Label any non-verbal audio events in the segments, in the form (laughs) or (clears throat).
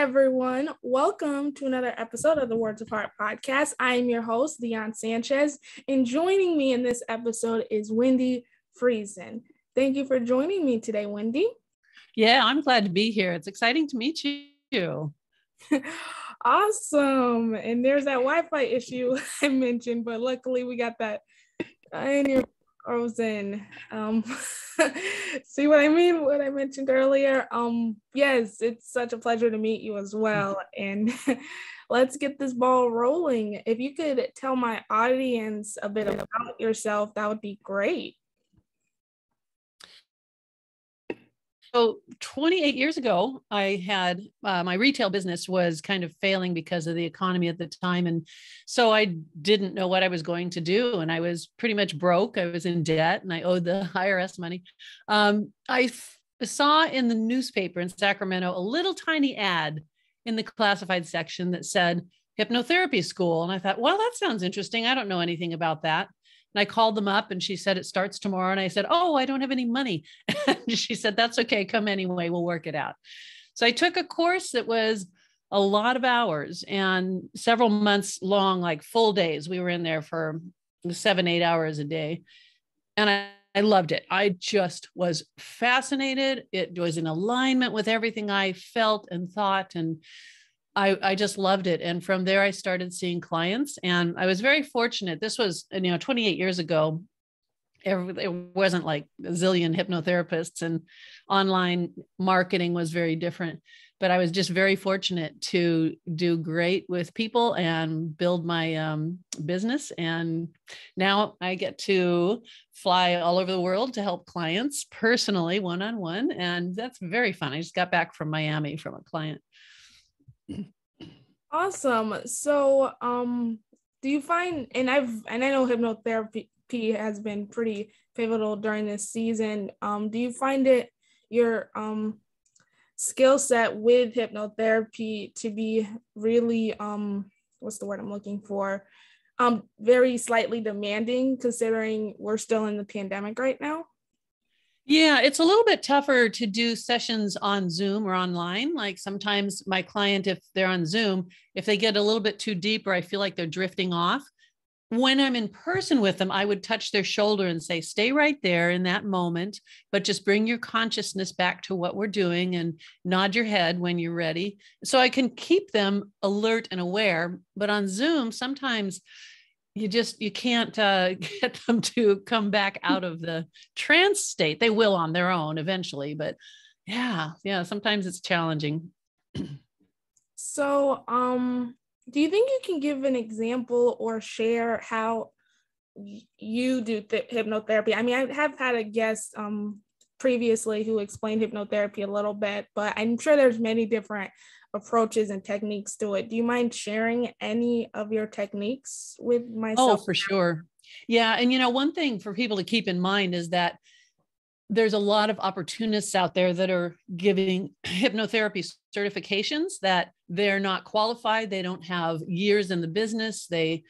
Everyone. Welcome to another episode of the Words of Heart podcast. I am your host, Dionne Sanchez, and joining me in this episode is Wendi Friesen. Thank you for joining me today, Wendi. Yeah, I'm glad to be here. It's exciting to meet you. (laughs) awesome. And there's that Wi Fi issue (laughs) I mentioned, but luckily we got that uh, in your frozen. Um, (laughs) see what I mean? What I mentioned earlier. Um, yes, it's such a pleasure to meet you as well. (laughs) And (laughs) let's get this ball rolling. If you could tell my audience a bit about yourself, that would be great. So 28 years ago, I had uh, my retail business was kind of failing because of the economy at the time. And so I didn't know what I was going to do. And I was pretty much broke. I was in debt and I owed the (laughs) IRS money. Um, I f- saw in the newspaper in Sacramento a little tiny ad in the classified section that said hypnotherapy school. And I thought, well, that sounds interesting. I don't know anything about that. And I called them up and she said, it starts tomorrow. And I said, oh, I don't have any money. (laughs) (laughs) She said, that's okay. Come anyway. We'll work it out. So I took a course that was a lot of hours and several months long, like full days. We were in there for seven, eight hours a day. And I, I loved it. I just was fascinated. It was in alignment with everything I felt and thought. And I, I just loved it. And from there, I started seeing clients. And I was very fortunate. This was, you know, 28 years ago. It wasn't like a zillion hypnotherapists, and online marketing was very different. But I was just very fortunate to do great with people and build my um, business. And now I get to fly all over the world to help clients personally, one on one. And that's very fun. I just got back from Miami from a client. Awesome. So, um, do you find, and I've, and I know hypnotherapy has been pretty pivotal during this season. Um, do you find it your um skill set with hypnotherapy to be really um what's the word I'm looking for? Um, very slightly demanding considering we're still in the pandemic right now. Yeah, it's a little bit tougher to do sessions on Zoom or online. Like sometimes my client, if they're on Zoom, if they get a little bit too deep or I feel like they're drifting off, when I'm in person with them, I would touch their shoulder and say, stay right there in that moment, but just bring your consciousness back to what we're doing and nod your head when you're ready. So I can keep them alert and aware. But on Zoom, sometimes you just you can't uh, (laughs) get them to come back out of the trance state they will on their own eventually but yeah yeah sometimes it's challenging so um do you think you can give an example or share how you do th- hypnotherapy i mean i have had a guest um previously who explained hypnotherapy a little bit but i'm sure there's many different approaches and techniques to it. Do you mind sharing any of your techniques with myself? Oh, for sure. Yeah. And, you know, one thing for people to keep in mind is that there's a lot of opportunists out there that are giving (clears throat) hypnotherapy certifications that they're not qualified. They don't have years in the business. They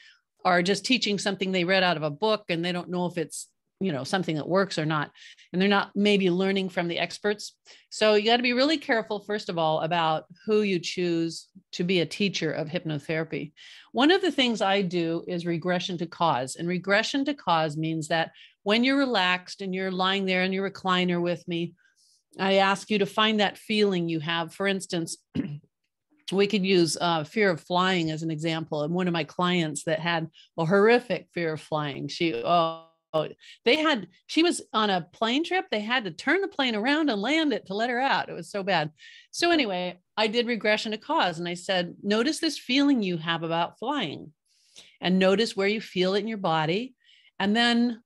are just teaching something they read out of a book and they don't know if it's you know something that works or not and they're not maybe learning from the experts. So you got to be really careful first of all about who you choose to be a teacher of hypnotherapy. One of the things i do is regression to cause and regression to cause means that when you're relaxed and you're lying there in your recliner with me i ask you to find that feeling you have. For instance (clears throat) we could use uh, fear of flying as an example and one of my clients that had a horrific fear of flying she oh they had she was on a plane trip. They had to turn the plane around and land it to let her out. It was so bad. So anyway i did regression to cause and i said notice this feeling you have about flying and notice where you feel it in your body. And then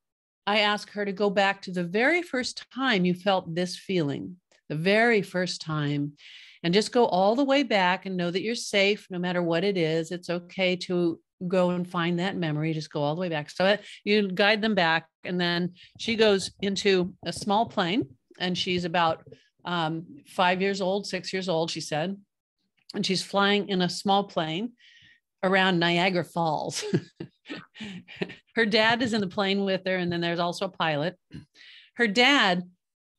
i asked her to go back to the very first time you felt this feeling the very first time and just go all the way back and know that you're safe no matter what it is. It's okay to go and find that memory, just go all the way back. So you guide them back. And then she goes into a small plane and she's about um, five years old, six years old, she said. And she's flying in a small plane around Niagara Falls. (laughs) her dad is in the plane with her, and then there's also a pilot. Her dad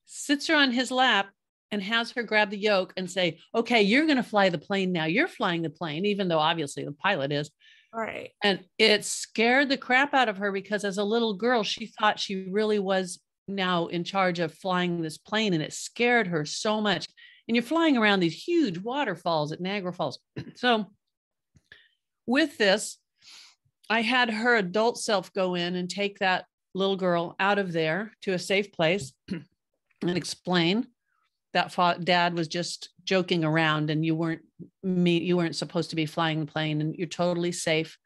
sits her on his lap and has her grab the yoke and say, okay, you're going to fly the plane now. You're flying the plane, even though obviously the pilot is. Right. And it scared the crap out of her because as a little girl, she thought she really was now in charge of flying this plane and it scared her so much. And you're flying around these huge waterfalls at Niagara Falls. (clears throat) so with this, I had her adult self go in and take that little girl out of there to a safe place (clears throat) and explain that fa- dad was just joking around and you weren't me you weren't supposed to be flying the plane and you're totally safe.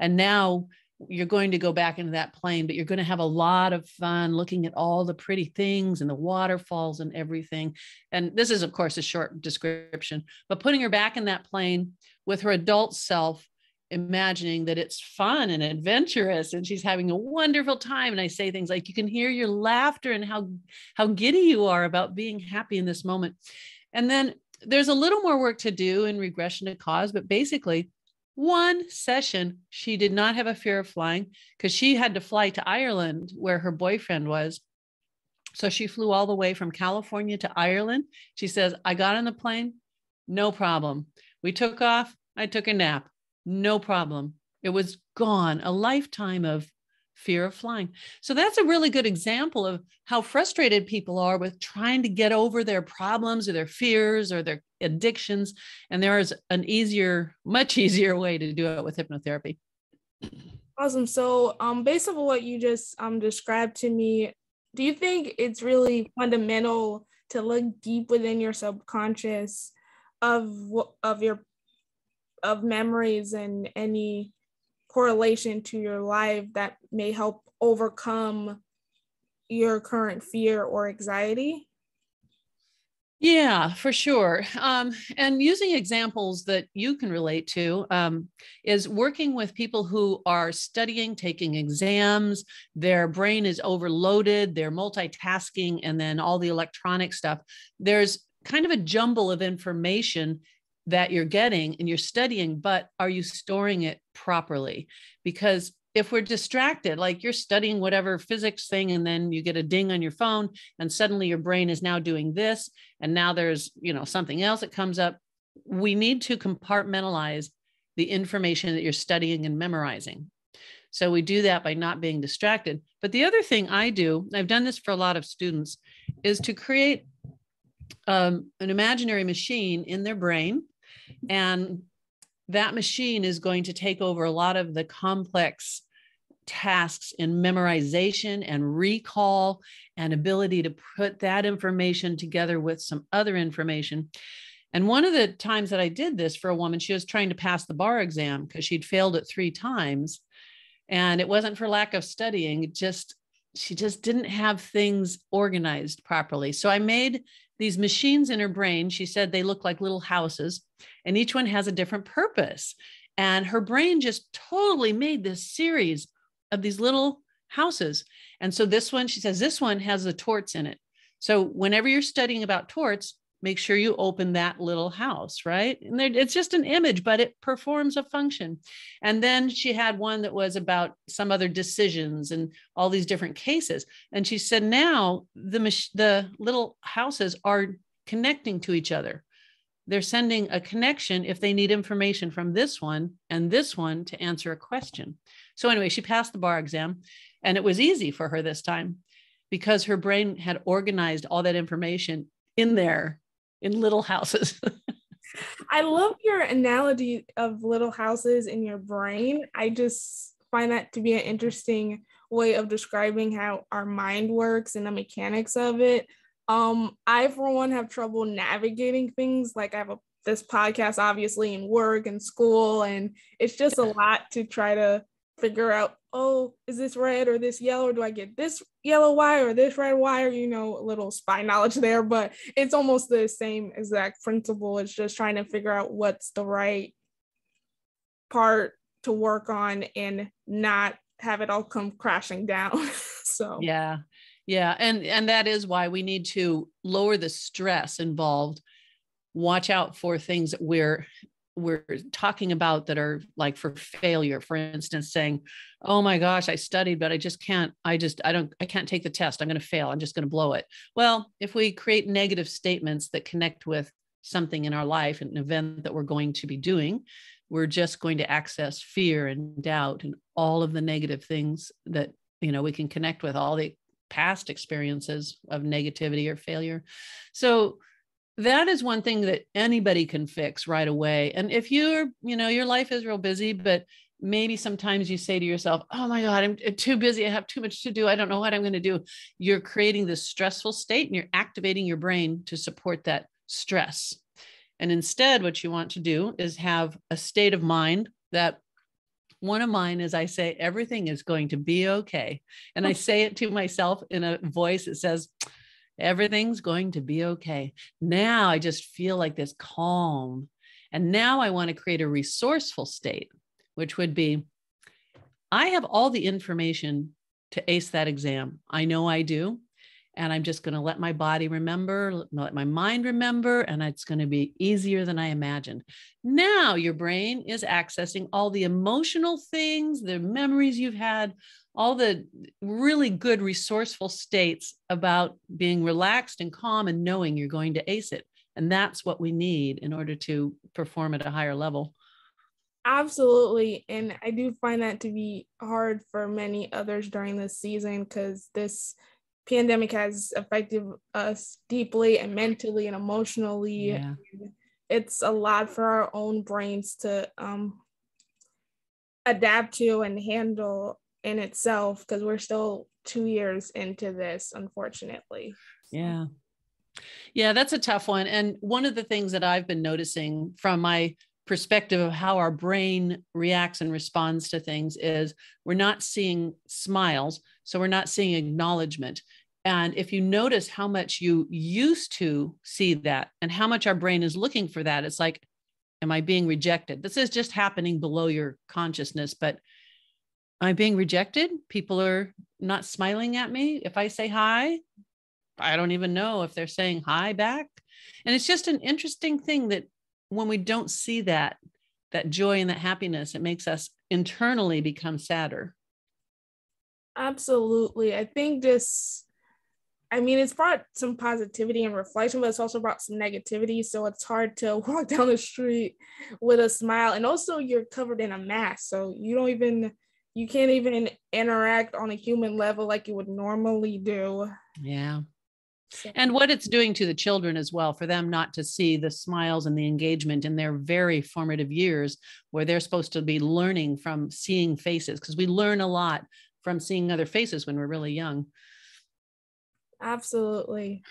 And now you're going to go back into that plane but you're going to have a lot of fun looking at all the pretty things and the waterfalls and everything. And this is of course a short description but putting her back in that plane with her adult self imagining that it's fun and adventurous and she's having a wonderful time. And i say things like you can hear your laughter and how how giddy you are about being happy in this moment. And then there's a little more work to do in regression to cause but basically one session she did not have a fear of flying because she had to fly to ireland where her boyfriend was. So she flew all the way from california to ireland. She says i got on the plane no problem. We took off i took a nap no problem. It was gone, a lifetime of fear of flying. So that's a really good example of how frustrated people are with trying to get over their problems or their fears or their addictions. And there is an easier, much (laughs) easier way to do it with hypnotherapy. Awesome. So, um, based on what you just um described to me, do you think it's really fundamental to look deep within your subconscious of of your of memories and any correlation to your life that may help overcome your current fear or anxiety? Yeah, for sure. Um, and using examples that you can relate to um, is working with people who are studying, taking exams, their brain is overloaded, they're multitasking, and then all the electronic stuff. There's kind of a jumble of information that you're getting and you're studying, but are you storing it properly? Because if we're distracted, like you're studying whatever physics thing, and then you get a ding on your phone, and suddenly your brain is now doing this, and now there's you know something else that comes up. We need to compartmentalize the information that you're studying and memorizing. So we do that by not being distracted. But the other thing I do, I've done this for a lot of students, is to create um, an imaginary machine in their brain and that machine is going to take over a lot of the complex tasks in memorization and recall and ability to put that information together with some other information. And one of the times that I did this for a woman, she was trying to pass the bar exam because she'd failed it three times. And it wasn't for lack of studying, just she just didn't have things organized properly. So I made these machines in her brain. She said they look like little houses, and each one has a different purpose. And her brain just totally made this series of these little houses. And so this one, she says, this one has the torts in it. So whenever you're studying about torts, make sure you open that little house, right? And it's just an image, but it performs a function. And then she had one that was about some other decisions and all these different cases. And she said, now the, the little houses are connecting to each other. They're sending a connection if they need information from this one and this one to answer a question. So, anyway, she passed the bar exam and it was easy for her this time because her brain had organized all that information in there in little houses. (laughs) I love your analogy of little houses in your brain. I just find that to be an interesting way of describing how our mind works and the mechanics of it. Um, I for one have trouble navigating things. Like I have a this podcast obviously in work and school, and it's just a lot to try to figure out oh is this red or this yellow? Or do i get this yellow wire or this red wire? You know a little spy knowledge there but it's almost the same exact principle. It's just trying to figure out what's the right part to work on and not have it all come crashing down. (laughs) So yeah. Yeah. And and that is why we need to lower the stress involved. Watch out for things that we're we're talking about that are like for failure. For instance saying oh my gosh i studied but i just can't i just i don't i can't take the test. I'm going to fail. I'm just going to blow it. Well if we create negative statements that connect with something in our life an event that we're going to be doing we're just going to access fear and doubt and all of the negative things that you know we can connect with all the past experiences of negativity or failure. So that is one thing that anybody can fix right away. And if you're you know your life is real busy but maybe sometimes you say to yourself oh my god i'm uh, too busy. I have too much to do. I don't know what i'm going to do. You're creating this stressful state and you're activating your brain to support that stress. And instead what you want to do is have a state of mind that one of mine is I say, everything is going to be okay. And I (laughs) say it to myself in a voice that says, Everything's going to be okay. Now I just feel like this calm. And now I want to create a resourceful state, which would be I have all the information to ace that exam. I know I do. And I'm just going to let my body remember, let my mind remember, and it's going to be easier than I imagined. Now your brain is accessing all the emotional things, the memories you've had, all the really good resourceful states about being relaxed and calm and knowing you're going to ace it. And that's what we need in order to perform at a higher level. Absolutely. And I do find that to be hard for many others during this season because this pandemic has affected us deeply and mentally and emotionally. Yeah. It's a lot for our own brains to um, adapt to and handle in itself because we're still two years into this, unfortunately. Yeah. Yeah, that's a tough one. And one of the things that I've been noticing from my perspective of how our brain reacts and responds to things is we're not seeing smiles. So we're not seeing acknowledgement. And if you notice how much you used to see that and how much our brain is looking for that, it's like, am I being rejected? This is just happening below your consciousness, but I'm being rejected. People are not smiling at me. If I say hi, I don't even know if they're saying hi back. And it's just an interesting thing that when we don't see that, that joy and that happiness, it makes us internally become sadder. Absolutely. I think this, I mean, it's brought some positivity and reflection, but it's also brought some negativity. So it's hard to (laughs) walk down the street with a smile. And also, you're covered in a mask. So you don't even you can't even interact on a human level like you would normally do. Yeah. And what it's doing to the children as well, for them not to see the smiles and the engagement in their very formative years where they're supposed to be learning from seeing faces, because we learn a lot from seeing other faces when we're really young. Absolutely.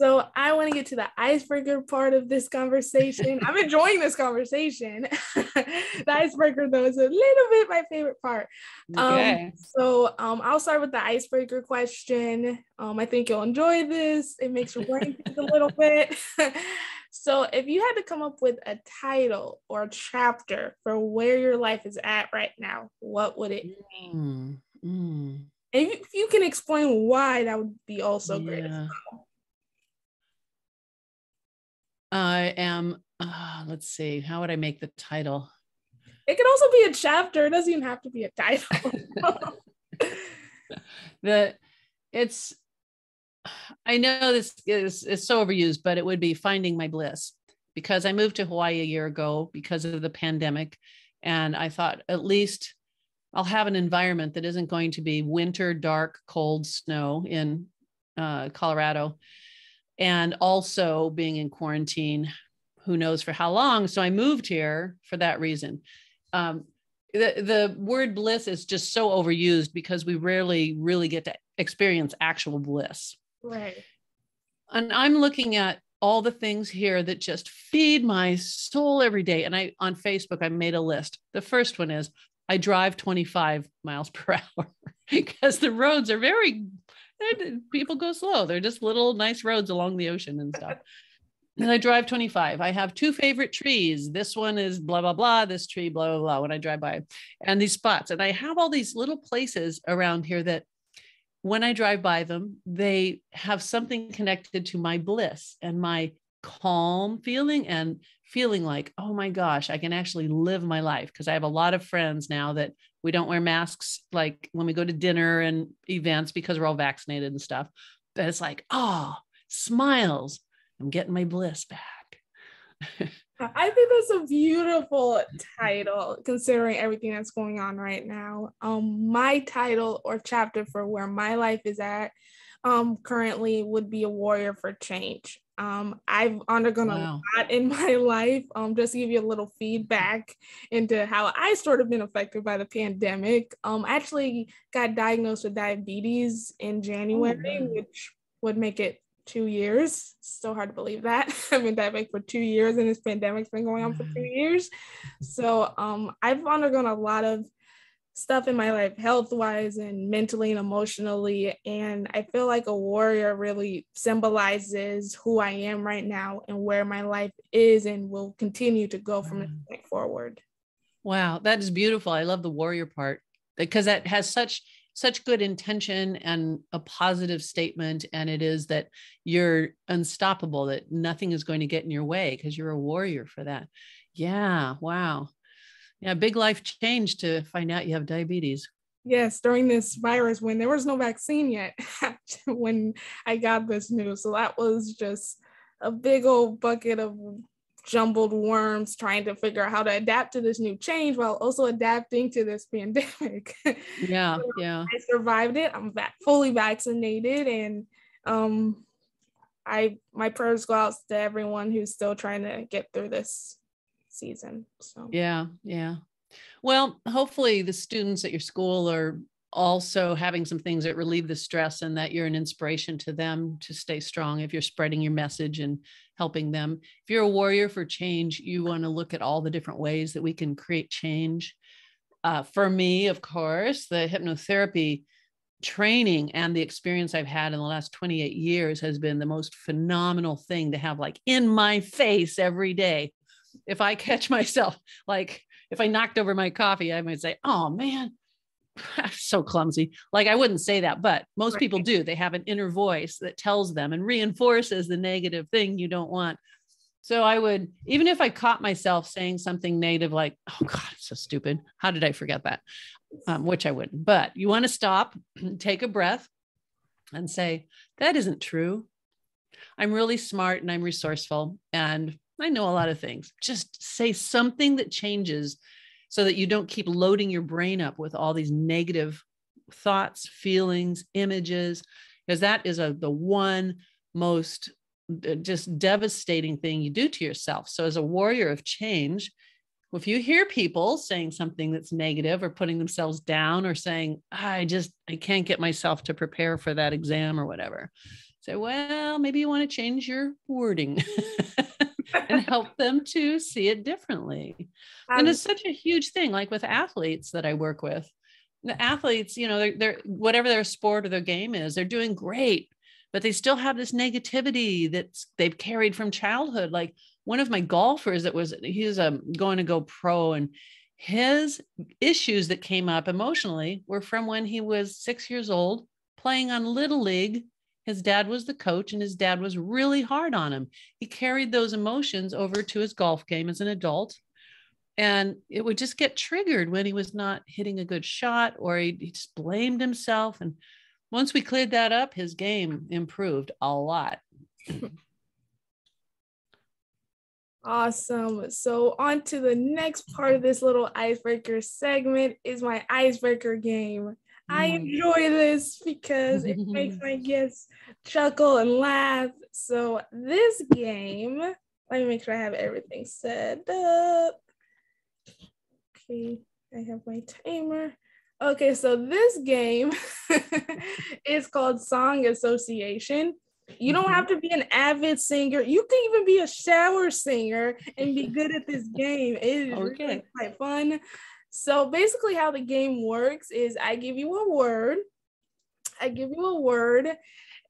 So I want to get to the icebreaker part of this conversation. I'm enjoying this conversation. (laughs) the icebreaker, though, is a little bit my favorite part. Um, okay. Um, so um, I'll start with the icebreaker question. Um, I think you'll enjoy this. It makes your brain think a little (laughs) bit. (laughs) so if you had to come up with a title or a chapter for where your life is at right now, what would it be? Mm, mm. And if you can explain why, that would be also great. I am, uh, let's see, how would I make the title? It can also be a chapter. It doesn't even have to be a title. (laughs) the it's I know this is it's so overused, but it would be finding my bliss because I moved to Hawaii a year ago because of the pandemic. And I thought at least I'll have an environment that isn't going to be winter, dark, cold snow in uh, Colorado and also being in quarantine who knows for how long. So i moved here for that reason. Um, the, the word bliss is just so overused because we rarely really get to experience actual bliss. Right. And i'm looking at all the things here that just feed my soul every day. And i on facebook i made a list. The first one is i drive 25 miles per (laughs) hour because the roads are very people go slow. They're just little nice roads along the ocean and stuff. and I drive 25. I have two favorite trees. This one is blah, blah, blah. This tree, blah, blah, blah, when I drive by. And these spots. And I have all these little places around here that when I drive by them, they have something connected to my bliss and my calm feeling and feeling like, oh my gosh, I can actually live my life. Because I have a lot of friends now that we don't wear masks like when we go to dinner and events because we're all vaccinated and stuff. But it's like, oh, smiles. I'm getting my bliss back. I think that's a beautiful title considering everything that's going on right now. Um, my title or chapter for where my life is at um, currently would be a warrior for change. Um, I've undergone wow. a lot in my (laughs) life. Um, just to give you a little feedback into how I sort of been affected by the pandemic. Um, I actually got diagnosed with diabetes in January, oh, which would make it two years. So hard to believe that. (laughs) I've been diabetic for two years and this pandemic's been going on for two years. So um, I've undergone a lot of stuff in my life health wise and mentally and emotionally and i feel like a warrior really symbolizes who i am right now and where my life is and will continue to go from this mm. point forward. Wow that is beautiful. I love the warrior part because that has such such good intention and a positive statement and it is that you're unstoppable that nothing is going to get in your way because you're a warrior for that. Yeah wow yeah, big life change to find out you have diabetes. Yes, during this virus when there was no vaccine yet (laughs) when I got this news. So that was just a big old bucket of jumbled worms trying to figure out how to adapt to this new change while also adapting to this pandemic. (laughs) Yeah, so yeah. I survived it. I'm va- fully vaccinated and um I my prayers go out to everyone who's still trying to get through this season. So yeah, yeah. Well, hopefully the students at your school are also having some things that relieve the stress and that you're an inspiration to them to stay strong if you're spreading your message and helping them. If you're a warrior for change, you want to look at all the different ways that we can create change. Uh, for me, of course, the hypnotherapy training and the experience I've had in the last 28 years has been the most phenomenal thing to have like in my face every day if I catch myself, like if I knocked over my coffee, I might say, oh man, I'm (laughs) so clumsy. Like I wouldn't say that, but most right. people do. They have an inner voice that tells them and reinforces the negative thing you don't want. So I would, even if I caught myself saying something negative, like, oh God, so stupid. How did I forget that? Um, which I wouldn't. But you want to stop, (clears throat) take a breath, and say, that isn't true. I'm really smart and I'm resourceful. And I know a lot of things. Just say something that changes so that you don't keep loading your brain up with all these negative thoughts, feelings, images, because that is a the one most uh, just devastating thing you do to yourself. So as a warrior of change, if you hear people saying something that's negative or putting themselves down or saying, I just I can't get myself to prepare for that exam or whatever, say, well, maybe you want to change your wording. (laughs) and help them to see it differently. Um, and it's such a huge thing, like with athletes that I work with. The athletes, you know, they're, they're whatever their sport or their game is, they're doing great, but they still have this negativity that they've carried from childhood. Like one of my golfers that was he's um, going to go pro and his issues that came up emotionally were from when he was six years old playing on little league his dad was the coach, and his dad was really hard on him. He carried those emotions over to his golf game as an adult. And it would just get triggered when he was not hitting a good shot or he, he just blamed himself. And once we cleared that up, his game improved a lot. Awesome. So on to the next part of this little icebreaker segment is my icebreaker game. I enjoy this because it makes my (laughs) guests chuckle and laugh. So this game, let me make sure I have everything set up. Okay, I have my timer. Okay, so this game (laughs) is called Song Association. You don't mm-hmm. have to be an avid singer. You can even be a shower singer and be good at this game. It is okay. really quite fun. So basically, how the game works is I give you a word, I give you a word,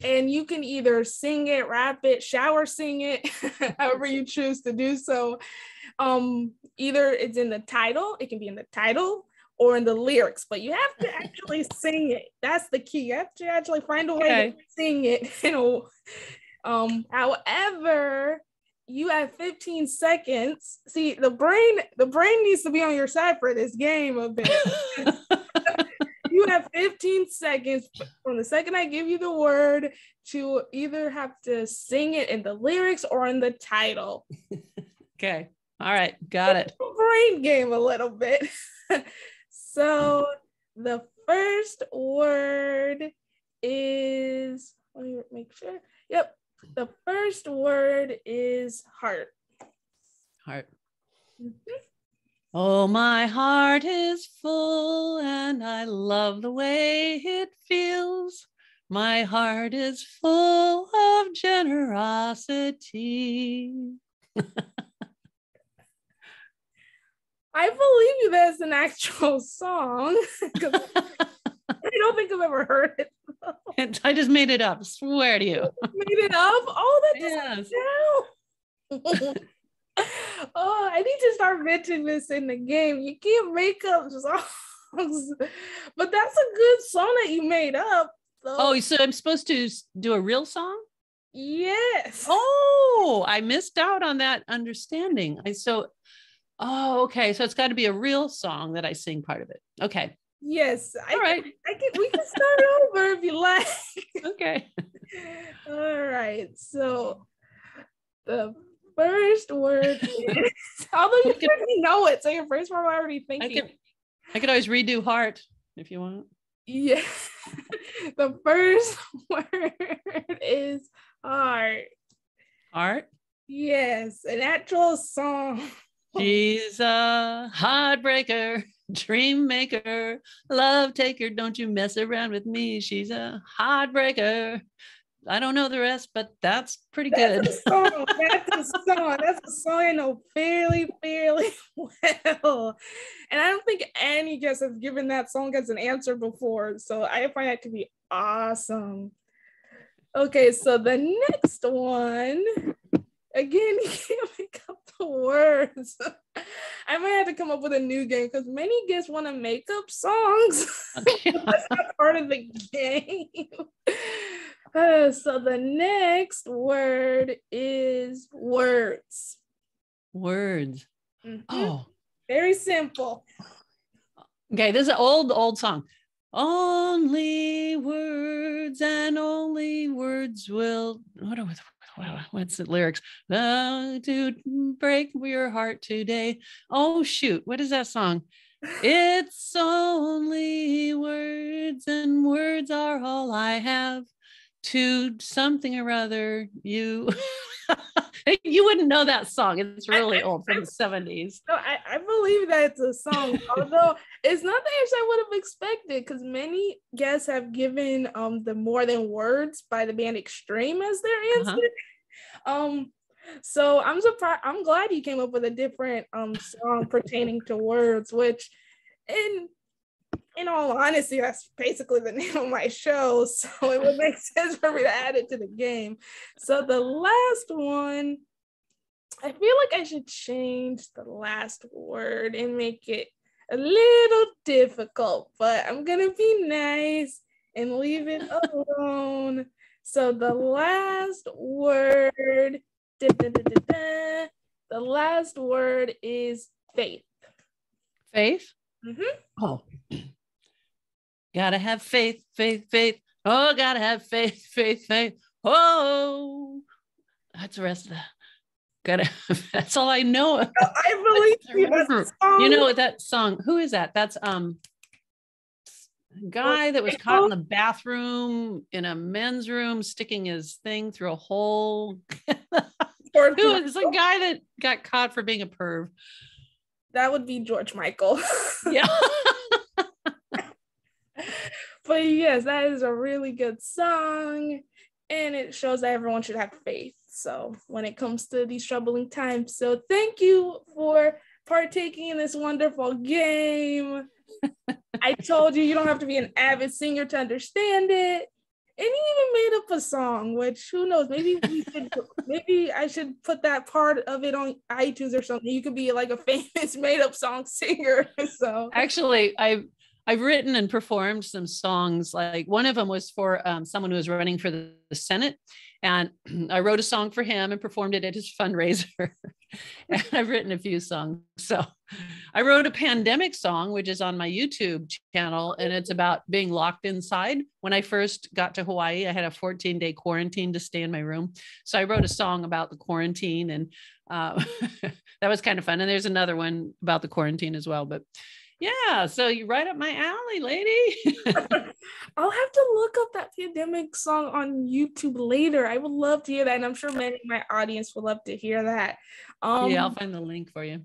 and you can either sing it, rap it, shower sing it, (laughs) however you choose to do so. Um, either it's in the title, it can be in the title or in the lyrics, but you have to (laughs) actually sing it. That's the key. You have to actually find a way okay. to sing it. (laughs) You know, um, however, you have 15 seconds. See, the brain, the brain needs to be on your side for this game a bit. (laughs) you have 15 seconds from the second I give you the word to either have to sing it in the lyrics or in the title. (laughs) okay. All right. Got it. Brain game a little bit. (laughs) so the first word is, let me make sure. Yep. The first word is heart. Heart. Mm-hmm. Oh, my heart is full and I love the way it feels. My heart is full of generosity. I believe you that's an actual song. (laughs) I don't think I've ever heard it. (laughs) I just made it up. Swear to you. made it up? Oh, that's yes. (laughs) oh, I need to start mentioning this in the game. You can't make up songs, (laughs) but that's a good song that you made up. So. Oh, so I'm supposed to do a real song? Yes. Oh, I missed out on that understanding. I so oh, okay. So it's got to be a real song that I sing part of it. Okay. Yes. I All right. Can, I can we can start over if you like. (laughs) Okay. All right. So the first word (laughs) is, although you already know it, so your first word I'm already thinking. I could, I could always redo heart if you want. Yeah. (laughs) the first word is heart. Heart? Yes, an actual song. She's a heartbreaker, dream maker, love taker. Don't you mess around with me. She's a heartbreaker. I don't know the rest, but that's pretty that's good. A song. That's a (laughs) song. That's a song I know fairly, fairly (laughs) well. And I don't think any guest has given that song as an answer before. So I find that to be awesome. Okay, so the next one, again, you (laughs) can't make up the words. I might have to come up with a new game because many guests want to make up songs. (laughs) That's not part of the game. Uh, so the next word is words. Words. Mm-hmm. Oh, very simple. Okay, this is an old, old song. Only words and only words will. What are, what's the lyrics? Uh, to break your heart today. Oh shoot! What is that song? (laughs) it's only words, and words are all I have to something or other you (laughs) you wouldn't know that song it's really old from the 70s no I, I believe that it's a song (laughs) although it's not the answer i would have expected because many guests have given um the more than words by the band extreme as their uh-huh. answer uh-huh. (laughs) um so i'm surprised i'm glad you came up with a different um song pertaining to words which in in all honesty, that's basically the name of my show. (laughs) So it would make sense for me to add it to the game. So the last one, I feel like I should change the last word and make it a little difficult, but I'm gonna be nice and leave it alone. So the last word, da, da, da, the last word is faith. Faith? Mm-hmm. Oh, Gotta have faith, faith, faith. Oh, gotta have faith, (laughs) faith, faith. Oh, that's the rest of that. Gotta. (laughs) That's all I know. I (laughs) believe you. You know that song? Who is that? That's um. Guy that was caught in the bathroom in a men's room, sticking his thing through a hole. Who is a guy that got caught for being a perv? That would be George Michael. yeah. (laughs) but yes, that is a really good song. And it shows that everyone should have faith. So when it comes to these troubling times. So thank you for partaking in this wonderful game. (laughs) I told you you don't have to be an avid singer to understand it. And you even made up a song, which who knows? Maybe we should (laughs) maybe I should put that part of it on iTunes or something. You could be like a famous made up song singer. So actually I I've written and performed some songs. Like one of them was for um, someone who was running for the, the, Senate, And (clears throat) I wrote a song for him and performed it at his fundraiser. (laughs) and I've written a few songs. So I wrote a pandemic song, which is on my YouTube channel, and it's about being locked inside. When I first got to Hawaii, I had a 14 day quarantine to stay in my room. So I wrote a song about the quarantine, and uh, (laughs) that was kind of fun. And there's another one about the quarantine as well. But yeah, so you right up my alley, lady. (laughs) (laughs) I'll have to look up that pandemic song on YouTube later. I would love to hear that, and I'm sure many of my audience would love to hear that. Um, yeah, I'll find the link for you.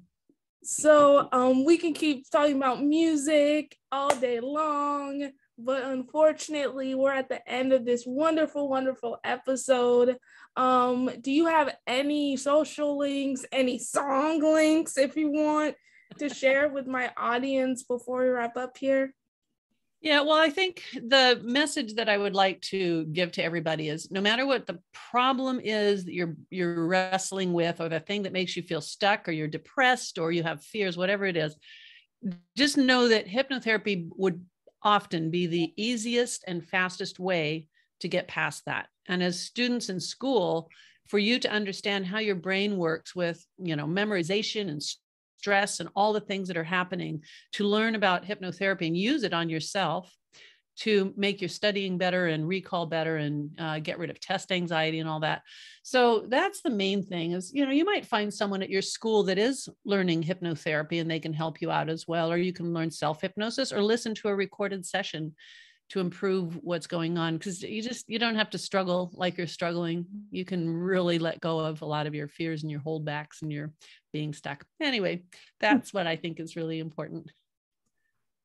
So um, we can keep talking about music all day long, but unfortunately, we're at the end of this wonderful, wonderful episode. Um, do you have any social links, any song links, if you want? To share with my audience before we wrap up here? Yeah, well, I think the message that I would like to give to everybody is no matter what the problem is that you're you're wrestling with or the thing that makes you feel stuck or you're depressed or you have fears whatever it is, just know that hypnotherapy would often be the easiest and fastest way to get past that. And as students in school, for you to understand how your brain works with, you know, memorization and stress and all the things that are happening to learn about hypnotherapy and use it on yourself to make your studying better and recall better and uh, get rid of test anxiety and all that. So that's the main thing is you know you might find someone at your school that is learning hypnotherapy and they can help you out as well or you can learn self hypnosis or listen to a recorded session to improve what's going on because you just you don't have to struggle like you're struggling. You can really let go of a lot of your fears and your holdbacks and your being stuck. Anyway that's what i think is really important.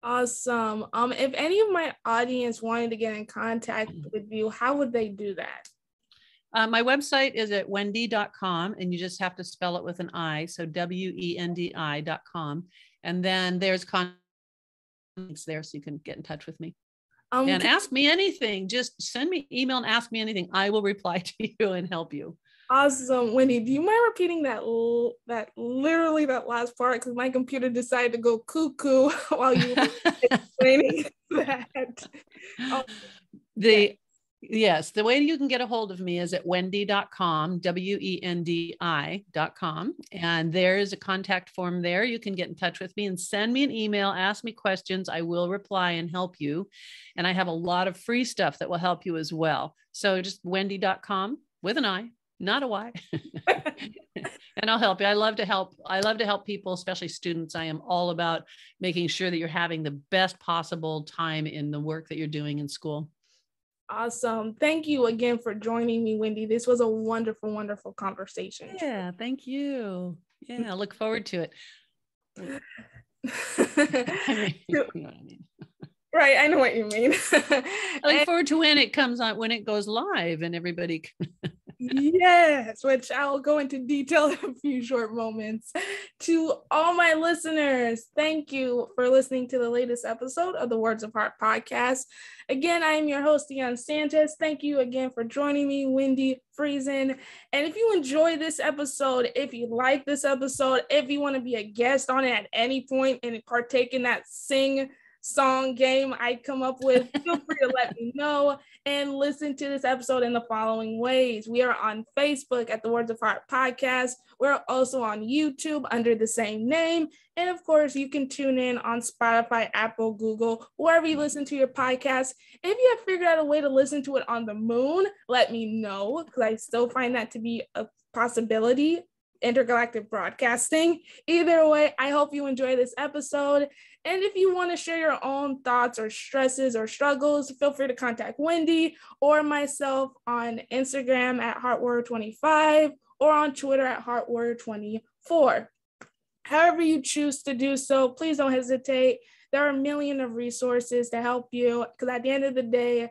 Awesome. Um if any of my audience wanted to get in contact mm. with you how would they do that? Uh, my website is at wendi.com and you just have to spell it with an i so w-e-n-d-i.com and then there's contact there so you can get in touch with me um, and ask me anything. Just send me email and ask me anything. I will reply (laughs) to you and help you. Awesome, Wendi. Do you mind repeating that l- that literally that last part? Because my computer decided to go cuckoo (laughs) while you were (laughs) explaining that. Um, the Yes, the way you can get a hold of me is at wendi.com, W E N D I.com. And there's a contact form there. You can get in touch with me and send me an email, ask me questions. I will reply and help you. And I have a lot of free stuff that will help you as well. So just wendi.com with an I, not a Y. (laughs) and I'll help you. I love to help. I love to help people, especially students. I am all about making sure that you're having the best possible time in the work that you're doing in school. Awesome. Thank you again for joining me, Wendi. This was a wonderful, wonderful conversation. Yeah, thank you. Yeah, I look forward to it. (laughs) I mean, you know what I mean. Right, I know what you mean. I look (laughs) forward to when it comes on, when it goes live, and everybody can yes, which I'll go into detail in a few short moments. To all my listeners, thank you for listening to the latest episode of the Words of Heart podcast. Again, I am your host, Dionne Sanchez. Thank you again for joining me, Wendi Friesen. And if you enjoy this episode, if you like this episode, if you want to be a guest on it at any point and partake in that sing song game I come up with, feel free to let me know and listen to this episode in the following ways. We are on Facebook at the Words of Heart podcast. We're also on YouTube under the same name. And of course, you can tune in on Spotify, Apple, Google, wherever you listen to your podcast. If you have figured out a way to listen to it on the moon, let me know because I still find that to be a possibility intergalactic broadcasting. Either way, I hope you enjoy this episode. And if you want to share your own thoughts or stresses or struggles, feel free to contact Wendi or myself on Instagram at HeartWarrior25 or on Twitter at HeartWarrior24. However, you choose to do so, please don't hesitate. There are a million of resources to help you because at the end of the day,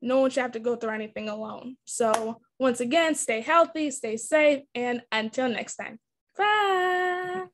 no one should have to go through anything alone. So, once again, stay healthy, stay safe, and until next time, bye.